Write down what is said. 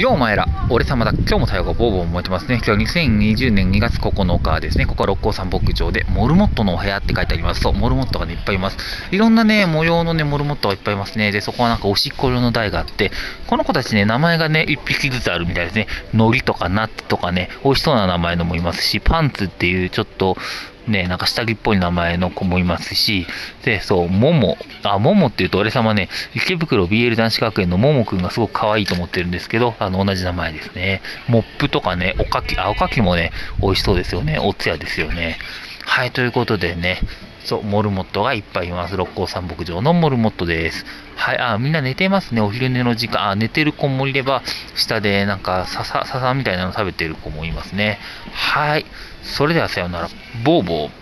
ようお前ら、俺様だ。今日も太陽がボーボー燃えてますね。今日は2020年2月9日ですね。ここは六甲山牧場で、モルモットのお部屋って書いてあります。そう、モルモットがね、いっぱいいます。いろんなね、模様のね、モルモットがいっぱいいますね。で、そこはなんかおしっこ用の台があって、この子たちね、名前がね、1匹ずつあるみたいですね。海苔とかナッツとかね、美味しそうな名前のもいますし、パンツっていうちょっと、ね、なんか下着っぽい名前の子もいますし、で、そう、もも、あ、ももっていうと俺様ね、池袋 BL 男子学園のももくんがすごく可愛いと思ってるんですけど、あの、同じ名前ですね。モップとかね、おかき、あ、おかきもね、美味しそうですよね。おつやですよね。はい、ということでね、そう、モルモットがいっぱいいます。六甲山牧場のモルモットです。はい、あ、みんな寝てますね。お昼寝の時間。あ、寝てる子もいれば、下でなんか笹、笹みたいなの食べてる子もいますね。はい。それではさようなら。ボーボー。